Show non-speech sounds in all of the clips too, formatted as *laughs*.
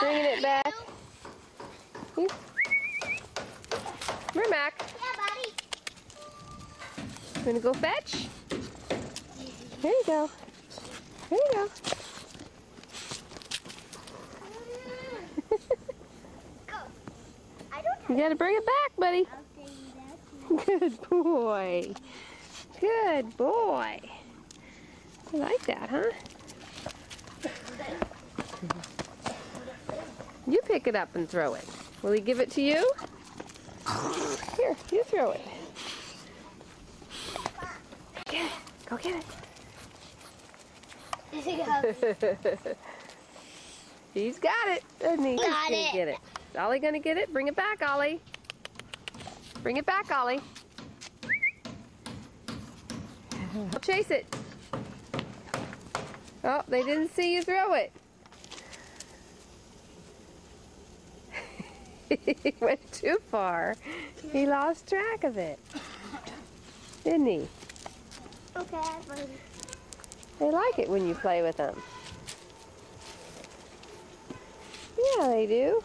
Bringing it back. Come here, Mack. Yeah, buddy. You gonna go fetch? There you go. There you go. *laughs* Go. I don't You gotta bring it back, buddy. I'll say that. *laughs* Good boy. Good boy. You like that, huh? You pick it up and throw it. Will he give it to you? Here, you throw it. Get it. Go get it. *laughs* He's got it, doesn't he? Got He's it. get it. Is Ollie gonna get it? Bring it back, Ollie. Bring it back, Ollie. Chase it. Oh, they didn't see you throw it. *laughs* he went too far. He lost track of it. Didn't he? Okay. They like it when you play with them. Yeah, they do.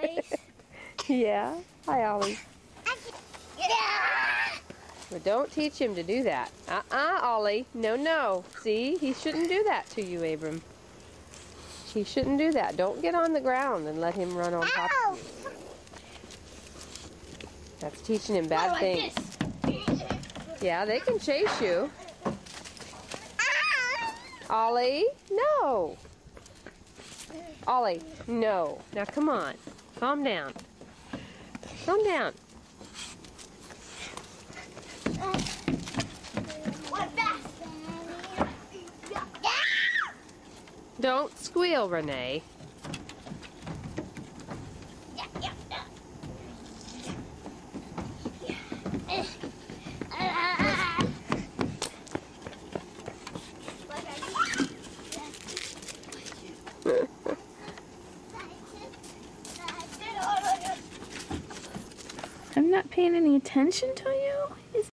Face. yeah, hi Ollie. Yeah. But don't teach him to do that. Uh-uh, Ollie. No, no. See, he shouldn't do that to you, Abram. He shouldn't do that. Don't get on the ground and let him run on top Ow. of you. That's teaching him bad Like things. this. Yeah, they can chase you. Ah. Ollie, no. Ollie, no. Now come on. Calm down. Calm down. What best? Yeah. Don't squeal, Renee. I'm not paying any attention to you? Is